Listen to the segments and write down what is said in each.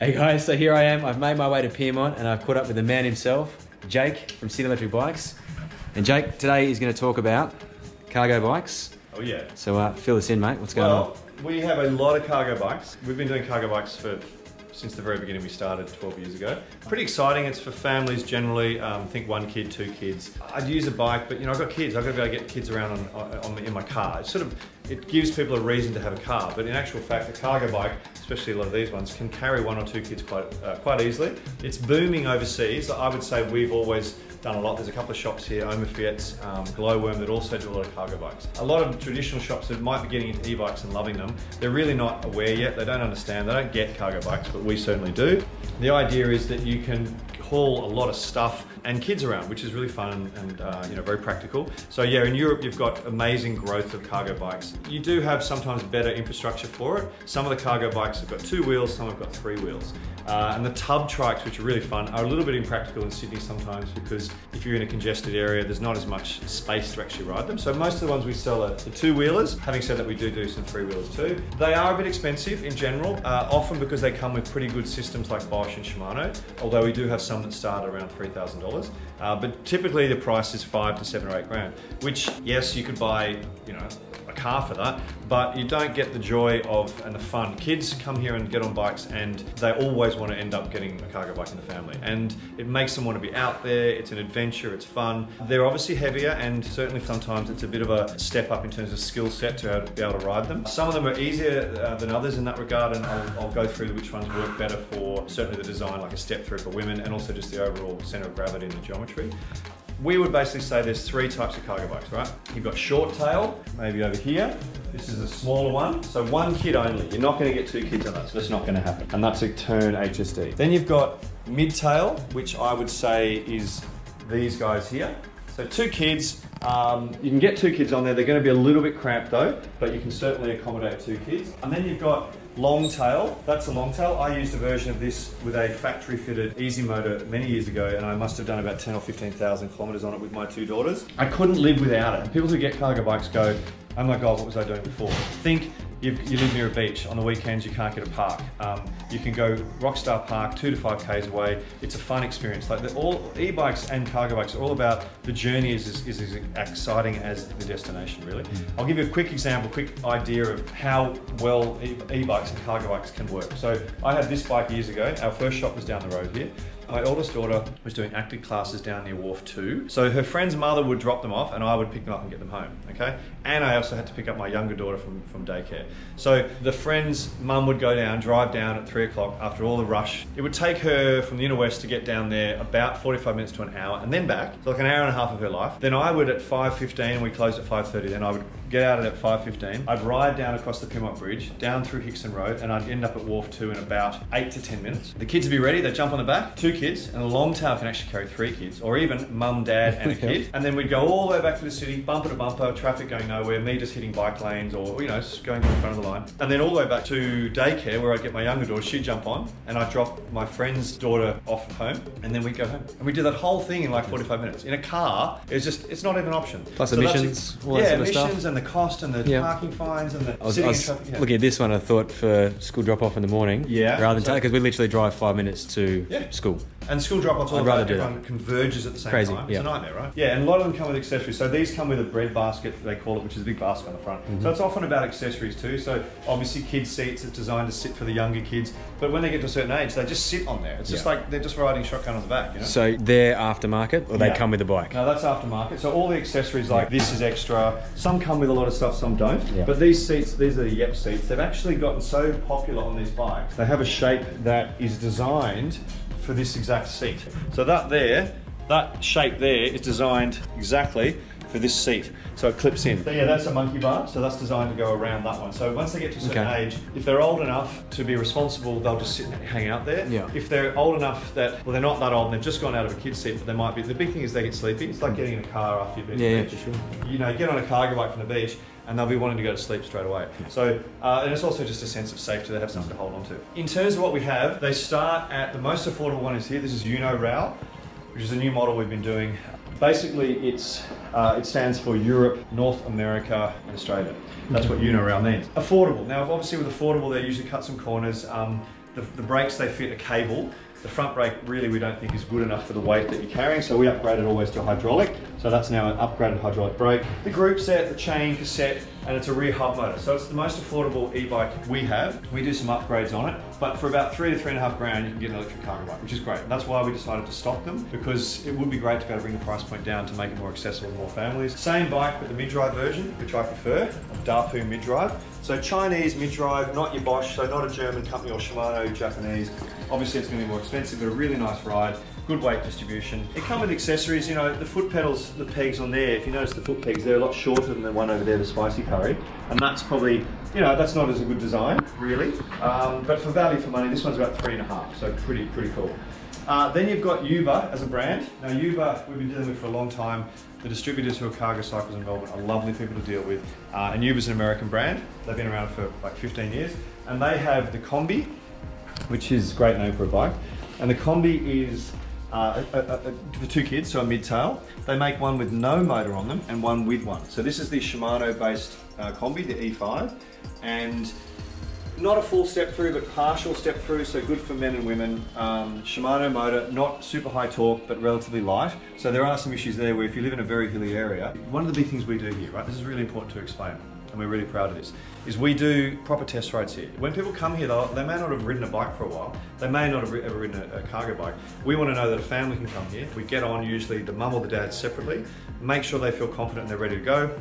Hey guys, so here I am. I've made my way to Pyrmont and I've caught up with the man himself, Jake from Sydney Electric Bikes. And Jake today is going to talk about cargo bikes. Oh yeah. So uh, fill us in, mate. What's going on? Well, we have a lot of cargo bikes. We've been doing cargo bikes for since the very beginning. We started 12 years ago. Pretty exciting. It's for families generally. Um, think one kid, two kids. I'd use a bike, but you know I've got kids. I've got to be able to get kids around on, on, in my car. It sort of it gives people a reason to have a car. But in actual fact, a cargo bike, especially a lot of these ones, can carry one or two kids quite uh, quite easily. It's booming overseas. I would say we've always done a lot. There's a couple of shops here, Omafiets, um, Glowworm, that also do a lot of cargo bikes. A lot of traditional shops that might be getting into e-bikes and loving them, they're really not aware yet. They don't understand. They don't get cargo bikes, but we certainly do. The idea is that you can haul a lot of stuff and kids around, which is really fun and uh, you know very practical. So yeah, in Europe you've got amazing growth of cargo bikes. You do have sometimes better infrastructure for it. Some of the cargo bikes have got two wheels, some have got three wheels. Uh, and the tub trikes, which are really fun, are a little bit impractical in Sydney sometimes because if you're in a congested area, there's not as much space to actually ride them. So most of the ones we sell are the two wheelers. Having said that, we do do some three wheelers too. They are a bit expensive in general, uh, often because they come with pretty good systems like Bosch and Shimano, although we do have some that start around $3,000. Uh, but typically the price is five to seven or eight grand, which yes, you could buy, you know, car for that, but you don't get the joy of and the fun. Kids come here and get on bikes and they always want to end up getting a cargo bike in the family. And it makes them want to be out there, it's an adventure, it's fun. They're obviously heavier and certainly sometimes it's a bit of a step up in terms of skill set to be able to ride them. Some of them are easier uh, than others in that regard and I'll, I'll go through which ones work better for certainly the design, like a step through for women and also just the overall center of gravity and the geometry we would basically say there's three types of cargo bikes, right? You've got short tail, maybe over here. This is a smaller one, so one kid only. You're not gonna get two kids on that, so that's not gonna happen. And that's a Tern HSD. Then you've got mid tail, which I would say is these guys here. So two kids, um, you can get two kids on there. They're gonna be a little bit cramped though, but you can certainly accommodate two kids. And then you've got long tail. That's a long tail. I used a version of this with a factory fitted eZee motor many years ago and I must have done about 10 or 15,000 kilometers on it with my two daughters. I couldn't live without it. And people who get cargo bikes go, oh my God, what was I doing before? Think you you live near a beach. On the weekends, you can't get a park. Um, you can go Rockstar Park, two to five k's away. It's a fun experience. Like all e-bikes and cargo bikes are all about the journey is, is, is as exciting as the destination. Really. Mm. I'll give you a quick example, quick idea of how well e-bikes and cargo bikes can work. So I had this bike years ago. Our first shop was down the road here. My oldest daughter was doing acting classes down near Wharf 2. So her friend's mother would drop them off and I would pick them up and get them home, okay? And I also had to pick up my younger daughter from, from daycare. So the friend's mum would go down, drive down at three o'clock after all the rush. It would take her from the inner west to get down there about 45 minutes to an hour and then back. So like an hour and a half of her life. Then I would at 5.15, we closed at 5.30, then I would get out at 5.15. I'd ride down across the Pyrmont Bridge, down through Hickson Road, and I'd end up at Wharf 2 in about eight to 10 minutes. The kids would be ready, they'd jump on the back, two kids, and a long tail can actually carry three kids, or even mum, dad, and a kid. And then we'd go all the way back to the city, bumper to bumper, traffic going nowhere, me just hitting bike lanes, or, you know, just going to the front of the line. And then all the way back to daycare, where I'd get my younger daughter, she'd jump on, and I'd drop my friend's daughter off at home, and then we'd go home. And we did that whole thing in like 45 minutes. In a car, it's just, it's not even an option. Plus so emissions, all yeah, emissions and the cost and the yeah parking fines and the I was, I was traffic, yeah. looking at this one. I thought for school drop off in the morning. Yeah. Rather than because we literally drive five minutes to yeah. school. And school drop offs all I'd rather do that. converges at the same Crazy, time. It's a nightmare, right? Yeah, and a lot of them come with accessories. So these come with a bread basket, they call it, which is a big basket on the front. Mm-hmm. So it's often about accessories too. So obviously kids seats, it's designed to sit for the younger kids. But when they get to a certain age, they just sit on there. It's just like they're just riding shotgun on the back, you know? So they're aftermarket or they come with the bike? No, that's aftermarket. So all the accessories like this is extra. Some come with a lot of stuff, some don't. But these seats, these are the Yepp seats. They've actually gotten so popular on these bikes. They have a shape that is designed for this exact seat. So that there, that shape there is designed exactly for this seat. So it clips in. So yeah, that's a monkey bar. So that's designed to go around that one. So once they get to a certain okay. age, if they're old enough to be responsible, they'll just sit and hang out there. Yeah. If they're old enough that, well, they're not that old and they've just gone out of a kid's seat, but they might be. The big thing is they get sleepy. It's like getting in a car after you've been yeah, to the beach. Yeah, sure. You know, get on a cargo bike from the beach and they'll be wanting to go to sleep straight away. So, uh, and it's also just a sense of safety. They have something to hold on to. In terms of what we have, they start at the most affordable one is here. This is Eunorau, which is a new model we've been doing. Basically, it's uh, it stands for Europe, North America, and Australia. That's what Eunorau means. Affordable. Now, obviously, with affordable, they usually cut some corners. Um, The, the brakes they fit a cable. The front brake really we don't think is good enough for the weight that you're carrying, so we upgraded always to hydraulic. So that's now an upgraded hydraulic brake. The group set, the chain, cassette, and it's a rear hub motor. So it's the most affordable e-bike we have. We do some upgrades on it, but for about three to three and a half grand, you can get an electric cargo bike, which is great. That's why we decided to stock them, because it would be great to be able to bring the price point down to make it more accessible to more families. Same bike, but the mid-drive version, which I prefer, a mid-drive. So Chinese mid-drive, not your Bosch, so not a German company or Shimano Japanese. Obviously it's gonna be more expensive, but a really nice ride good weight distribution. It comes with accessories, you know, the foot pedals, the pegs on there, if you notice the foot pegs, they're a lot shorter than the one over there, the spicy curry. And that's probably, you know, that's not as a good design, really. Um, but for value for money, this one's about three and a half, so pretty, pretty cool. Uh, then you've got Yuba as a brand. Now Yuba, we've been dealing with for a long time. The distributors who are Cargo Cycles in Melbourne are lovely people to deal with. Uh, and Yuba's an American brand. They've been around for like 15 years. And they have the Kombi, which is great name for a bike. And the Kombi is uh, a, a, a, for two kids, so a mid-tail. They make one with no motor on them and one with one. So this is the Shimano-based uh, Kombi, the E5, and not a full step through, but partial step through, so good for men and women. Um, Shimano motor, not super high torque, but relatively light. So there are some issues there where if you live in a very hilly area, one of the big things we do here, right, this is really important to explain and we're really proud of this, is we do proper test rides here. When people come here, they may not have ridden a bike for a while. They may not have ever ridden a, a cargo bike. We want to know that a family can come here. We get on usually the mum or the dad separately, make sure they feel confident and they're ready to go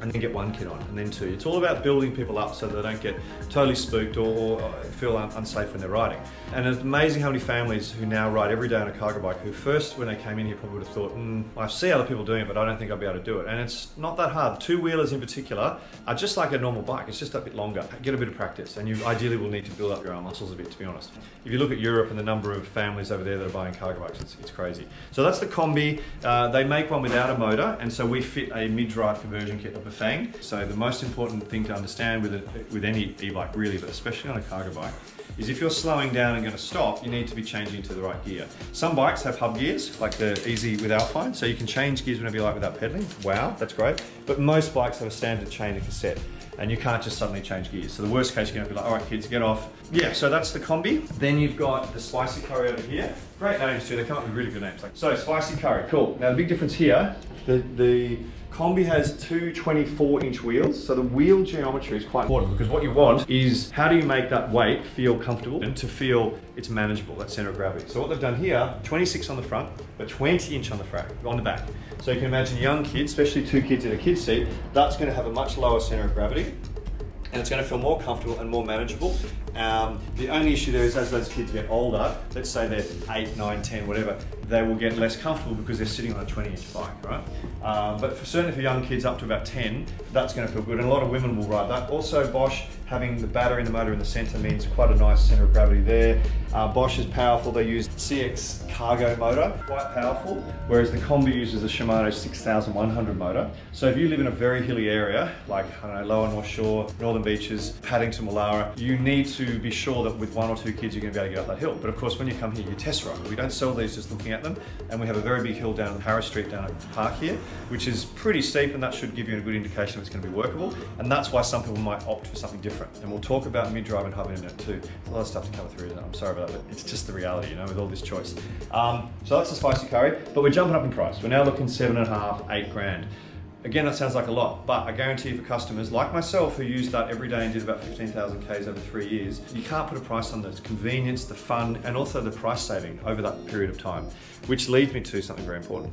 and then get one kid on, and then two. It's all about building people up so they don't get totally spooked or, feel un unsafe when they're riding. And it's amazing how many families who now ride every day on a cargo bike who first, when they came in here, probably would have thought, mm, I see other people doing it, but I don't think I'll be able to do it. And it's not that hard. Two wheelers in particular are just like a normal bike. It's just a bit longer. Get a bit of practice, and you ideally will need to build up your arm muscles a bit, to be honest. If you look at Europe and the number of families over there that are buying cargo bikes, it's, it's crazy. So that's the Kombi. Uh, they make one without a motor, and so we fit a mid-drive conversion kit of Bafang. So the most important thing to understand with, a, with any e-bike really, but especially on a cargo bike, is if you're slowing down and going to stop, you need to be changing to the right gear. Some bikes have hub gears, like the eZee with Alfine, so you can change gears whenever you like without pedaling. Wow, that's great. But most bikes have a standard chain and cassette and you can't just suddenly change gears. So the worst case, you're gonna be like, all right, kids, get off. Yeah, so that's the Kombi. Then you've got the spicy curry over here. Great names too, they come up with really good names. So spicy curry, cool. Now the big difference here, the, the Kombi has two 24 inch wheels, so the wheel geometry is quite important because what you want is how do you make that weight feel comfortable and to feel it's manageable, that center of gravity. So what they've done here, 26 on the front, but 20 inch on the, front, on the back. So you can imagine young kids, especially two kids in a kid's seat, that's gonna have a much lower center of gravity and it's going to feel more comfortable and more manageable. Um, the only issue there is as those kids get older, let's say they're 8, 9, 10, whatever, they will get less comfortable because they're sitting on a 20 inch bike, right? Um, but for, certainly for young kids up to about 10, that's going to feel good. And a lot of women will ride that. Also Bosch having the battery and the motor in the center means quite a nice center of gravity there. Uh, Bosch is powerful. They use CX cargo motor, quite powerful, whereas the Kombi uses a Shimano 6100 motor. So if you live in a very hilly area, like, I don't know, Lower North Shore, Northern Beaches, Paddington, Woollahra, you need to be sure that with one or two kids, you're gonna be able to get up that hill. But of course, when you come here, you test ride. We don't sell these just looking at them. And we have a very big hill down Harris Street down at the park here, which is pretty steep and that should give you a good indication if it's gonna be workable. And that's why some people might opt for something different. And we'll talk about mid-drive and hub in a minute too. There's a lot of stuff to cover through, I'm sorry about that, but it's just the reality, you know, with all this choice. Um, so that's the spicy curry, but we're jumping up in price. We're now looking seven and a half, eight grand. Again, that sounds like a lot, but I guarantee you for customers like myself who used that every day and did about 15,000 Ks over three years, you can't put a price on the convenience, the fun, and also the price saving over that period of time, which leads me to something very important.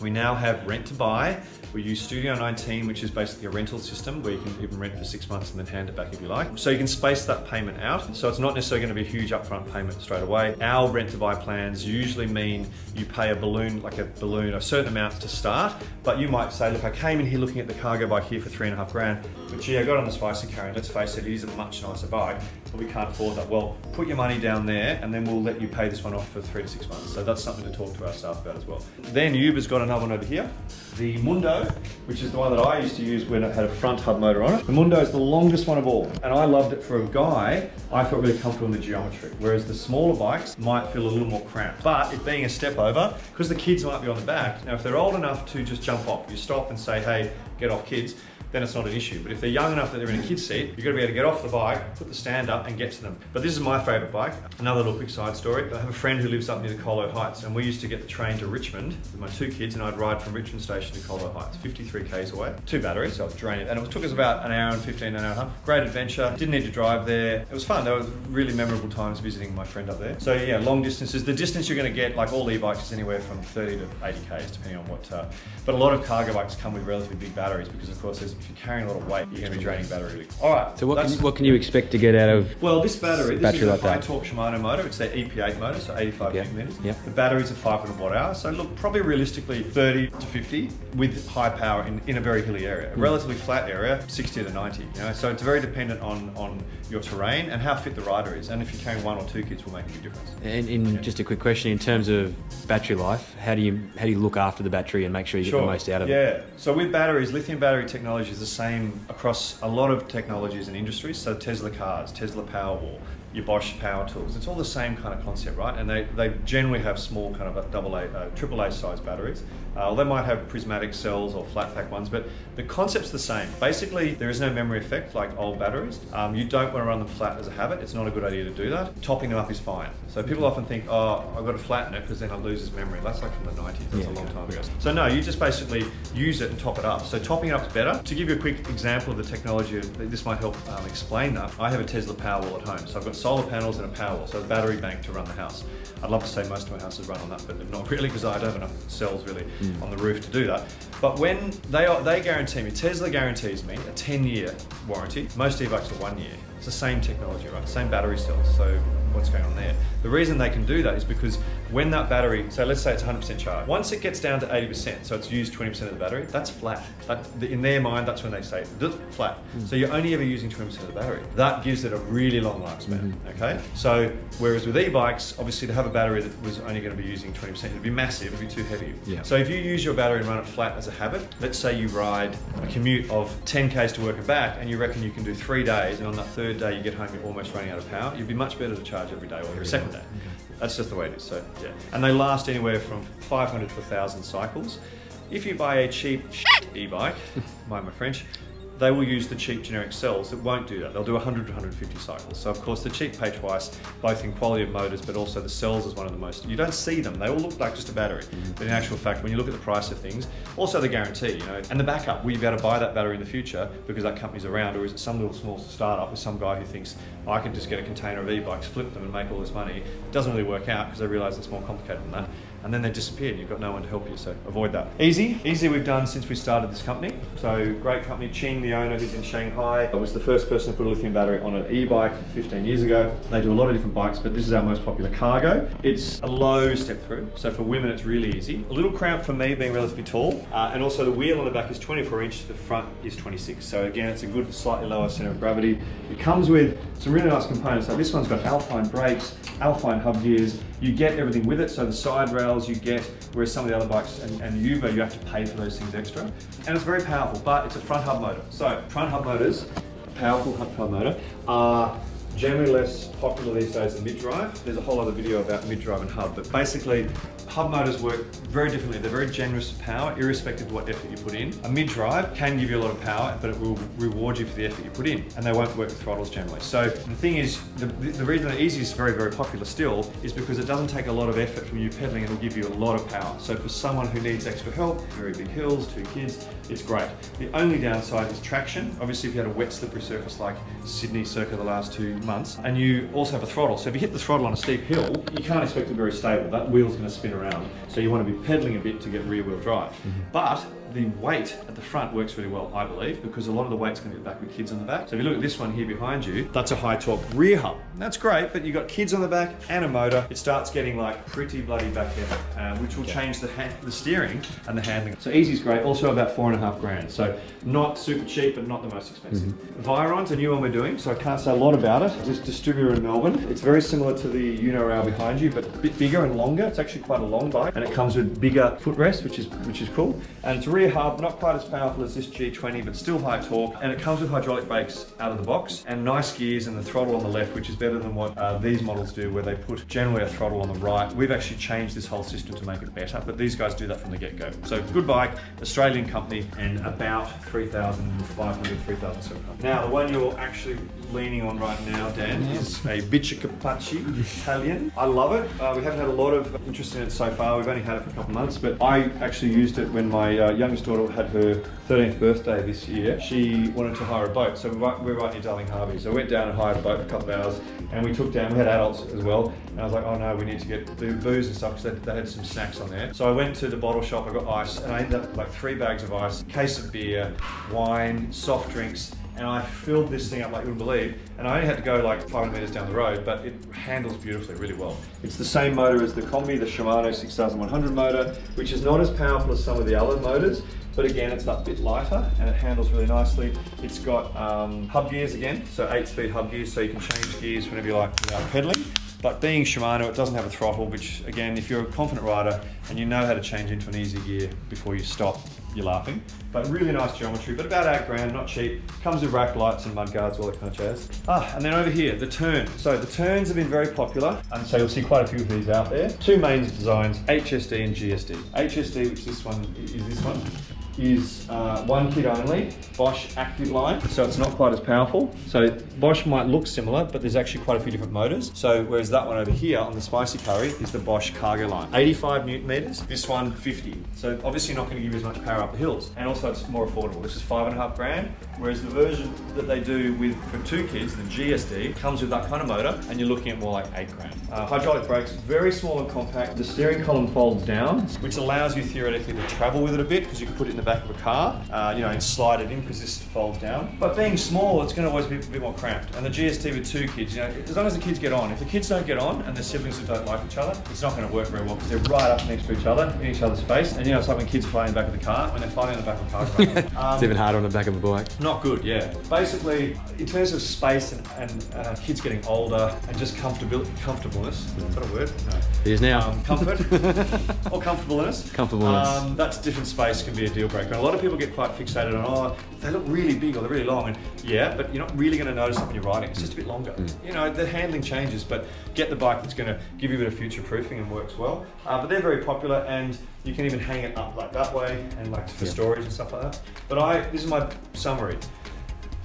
We now have rent to buy. We use Studio 19, which is basically a rental system where you can even rent for six months and then hand it back if you like. So you can space that payment out. So it's not necessarily going to be a huge upfront payment straight away. Our rent to buy plans usually mean you pay a balloon, like a balloon, a certain amount to start. But you might say, look, I came in here looking at the cargo bike here for three and a half grand, but gee, I got on the Spicy Curry. Let's face it, it is a much nicer bike, but we can't afford that. Well, put your money down there and then we'll let you pay this one off for three to six months. So that's something to talk to our staff about as well. Then Yuba's got another one over here. The Mundo, which is the one that I used to use when it had a front hub motor on it. The Mundo is the longest one of all, and I loved it for a guy. I felt really comfortable in the geometry, whereas the smaller bikes might feel a little more cramped. But it being a step over, because the kids might be on the back, now if they're old enough to just jump off, you stop and say, hey, get off kids, then it's not an issue. But if they're young enough that they're in a kid's seat, you've got to be able to get off the bike, put the stand up, and get to them. But this is my favourite bike. Another little quick side story. I have a friend who lives up near the Colo Heights, and we used to get the train to Richmond with my two kids, and I'd ride from Richmond Station to Colo Heights, 53 k's away. Two batteries, so I was draining, and it took us about an hour and 15, an hour and a half. Great adventure. Didn't need to drive there. It was fun. There were really memorable times visiting my friend up there. So yeah, long distances. The distance you're going to get, like all e-bikes, is anywhere from 30 to 80 k's, depending on what. Uh, but a lot of cargo bikes come with relatively big batteries because, of course, if you're carrying a lot of weight, you're going to be draining battery. All right. So what can, you, what can you expect to get out of? well, this battery, this Battery is a like high that. torque Shimano motor. It's their EP8 motor, so 85 Yeah, newton meters. yeah. The batteries are 500 watt hour, so look, probably realistically 30 to 50 with high power in, in a very hilly area. A Hmm. relatively flat area, 60 to 90. You know, so it's very dependent on on your terrain and how fit the rider is. And if you're carrying one or two kids, will make a big difference. And in just a quick question, in terms of battery life, how do you how do you look after the battery and make sure you get the most out of it? yeah. So with batteries, lithium battery technology is the same across a lot of technologies and industries. So Tesla cars, Tesla Powerwall, your Bosch power tools. It's all the same kind of concept, right? And they, they generally have small kind of a double A, uh, triple A size batteries. Uh, they might have prismatic cells or flat pack ones, but the concept's the same. Basically, there is no memory effect like old batteries. Um, you don't want to run them flat as a habit. It's not a good idea to do that. Topping them up is fine. So people often think, oh, I've got to flatten it because then it loses memory. That's like from the 90s. That's Yeah, a long okay. time ago. So no, you just basically use it and top it up. So topping it up is better. To give you a quick example of the technology, this might help um, explain that. I have a Tesla Powerwall at home. So I've got solar panels and a Powerwall, so a battery bank to run the house. I'd love to say most of my houses run on that, but not really because I don't have enough cells really Mm. on the roof to do that. But when they are, they guarantee me, Tesla guarantees me a 10 year warranty. Most e-bikes are one year. It's the same technology, right? Same battery cells. So what's going on there? The reason they can do that is because when that battery, so let's say it's 100% charged, once it gets down to 80%, so it's used 20% of the battery, that's flat. That, in their mind, that's when they say "Duh, flat. Mm. So you're only ever using 20% of the battery. That gives it a really long lifespan. Mm-hmm. Okay. So whereas with e-bikes, obviously to have a battery that was only going to be using 20%, it'd be massive, it'd be too heavy. Yeah. So if you use your battery and run it flat as a habit, let's say you ride a commute of 10 k's to work and back, and you reckon you can do three days, and on that third day you get home, you're almost running out of power. You'd be much better to charge every day or every second day. That's just the way it is. So yeah, and they last anywhere from 500 to 1,000 cycles. If you buy a cheap e-bike, mind my French, they will use the cheap generic cells that won't do that. They'll do 100 to 150 cycles. So of course the cheap pay twice, both in quality of motors, but also the cells is one of the most. You don't see them. They all look like just a battery, but in actual fact, when you look at the price of things, also the guarantee, you know, and the backup. Will you be able to buy that battery in the future because that company's around, or is it some little small startup with some guy who thinks I can just get a container of e-bikes, flip them, and make all this money? It doesn't really work out because they realise it's more complicated than that. And then they disappear and you've got no one to help you, so avoid that. eZee, eZee we've done since we started this company. So great company, Ching, the owner, who's in Shanghai, I was the first person to put a lithium battery on an e-bike 15 years ago. They do a lot of different bikes, but this is our most popular cargo. It's a low step through, so for women it's really easy. A little cramp for me being relatively tall, uh, and also the wheel on the back is 24 inch, the front is 26. So again, it's a good, slightly lower center of gravity. It comes with some really nice components. Like this one's got Alfine brakes, Alfine hub gears. You get everything with it. So the side rails you get, whereas some of the other bikes and, and Yuba, you have to pay for those things extra. And it's very powerful, but it's a front hub motor. So front hub motors, powerful hub hub motor, are generally less popular these days than mid-drive. There's a whole other video about mid-drive and hub, but basically hub motors work very differently. They're very generous of power, irrespective of what effort you put in. A mid-drive can give you a lot of power, but it will reward you for the effort you put in, and they won't work with throttles generally. So the thing is, the, the reason the eZee is very, very popular still is because it doesn't take a lot of effort from you pedaling, it'll give you a lot of power. So for someone who needs extra help, very big hills, two kids, it's great. The only downside is traction. Obviously, if you had a wet, slippery surface like Sydney circa the last two months, and you also have a throttle. So if you hit the throttle on a steep hill, you can't expect it very stable. That wheel's going to spin around. So you want to be pedaling a bit to get rear wheel drive. Mm-hmm. But the weight at the front works really well, I believe, because a lot of the weight's going to be back with kids on the back. So if you look at this one here behind you, that's a high torque rear hub. That's great, but you've got kids on the back and a motor. It starts getting like pretty bloody back heavy, uh, which will change the, the steering and the handling. So eZee's great, also about four and a half grand. So not super cheap, but not the most expensive. Vyron's a new one we're doing, so I can't say a lot about it. This distributor in Melbourne. It's very similar to the Uno behind you, but a bit bigger and longer. It's actually quite a long bike, and it comes with bigger footrest, which is which is cool. And it's really rear hub, not quite as powerful as this G20, but still high torque. And it comes with hydraulic brakes out of the box and nice gears and the throttle on the left, which is better than what uh, these models do, where they put generally a throttle on the right. We've actually changed this whole system to make it better, but these guys do that from the get-go. So good bike, Australian company, and about 3,500, 3,700. Now, the one you're actually leaning on right now, Dan, is a Bicicapace Italian. I love it. Uh, we haven't had a lot of interest in it so far. We've only had it for a couple months, but I actually used it when my uh, youngest daughter had her 13th birthday this year. She wanted to hire a boat, so right, we're right near Darling Harbour. So I went down and hired a boat for a couple of hours, and we took down. We had adults as well, and I was like, oh no, we need to get the booze and stuff because they, they had some snacks on there. So I went to the bottle shop. I got ice, and I ended up with like three bags of ice, case of beer, wine, soft drinks, and I filled this thing up like you wouldn't believe. And I only had to go like 500 meters down the road, but it handles beautifully, really well. It's the same motor as the Kombi, the Shimano 6100 motor, which is not as powerful as some of the other motors, but again, it's that bit lighter and it handles really nicely. It's got um, hub gears again, so eight speed hub gears, so you can change gears whenever you like without pedaling. But being Shimano, it doesn't have a throttle, which again, if you're a confident rider and you know how to change into an easy gear before you stop, you're laughing. But really nice geometry, but about eight grand, not cheap. Comes with rack lights and mud guards, all that kind of jazz. Ah, and then over here, the Tern. So the Terns have been very popular, and so you'll see quite a few of these out there. Two main designs, HSD and GSD. HSD, which this one is this one, is uh, one kit only, Bosch Active Line, so it's not quite as powerful. So Bosch might look similar, but there's actually quite a few different motors. So whereas that one over here on the Spicy Curry is the Bosch Cargo Line. 85 newton meters, this one 50. So obviously not gonna give you as much power up the hills. And also it's more affordable. This is five and a half grand, whereas the version that they do with for two kids, the GSD, comes with that kind of motor, and you're looking at more like eight grand. Uh, hydraulic brakes, very small and compact. The steering column folds down, which allows you theoretically to travel with it a bit because you can put it in the back of a car, uh, you know, and slide it in because this folds down. But being small, it's going to always be a bit more cramped. And the GSD with two kids, you know, as long as the kids get on, if the kids don't get on and the siblings don't like each other, it's not going to work very well because they're right up next to each other in each other's face. And you know, it's like when kids play in the back of the car, when they're fighting in the back of the car. um, It's even harder on the back of a bike. not good, yeah. Basically, in terms of space and, and uh, kids getting older and just comfortability, comfortableness, is that a word? No. It is now. Um, comfort or comfortableness. Comfortableness. Um, that's different space can be a deal breaker. And a lot of people get quite fixated on, oh, they look really big or they're really long. And yeah, but you're not really going to notice it when you're riding. It's just a bit longer. You know, the handling changes, but get the bike that's going to give you a bit of future proofing and works well. Uh, but they're very popular and you can even hang it up like that way and like for Yeah. storage and stuff like that. But I, this is my summary.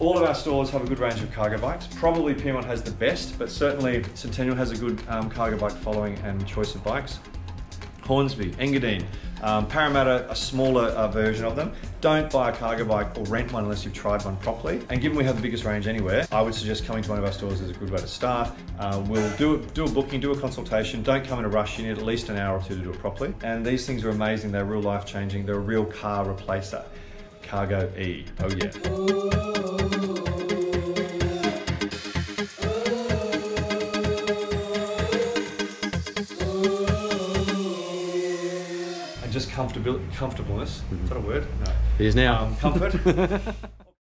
All of our stores have a good range of cargo bikes. Probably Pyrmont has the best, but certainly Centennial has a good um, cargo bike following and choice of bikes. Hornsby, Engadine, um, Parramatta, a smaller uh, version of them. Don't buy a cargo bike or rent one unless you've tried one properly. And given we have the biggest range anywhere, I would suggest coming to one of our stores is a good way to start. Uh, we'll do a, do a booking, do a consultation. Don't come in a rush. You need at least an hour or two to do it properly. And these things are amazing. They're real life changing. They're a real car replacer. Cargo E. Oh yeah. Comfortability, comfortableness. Is that a word? No. It is now. Um, comfort.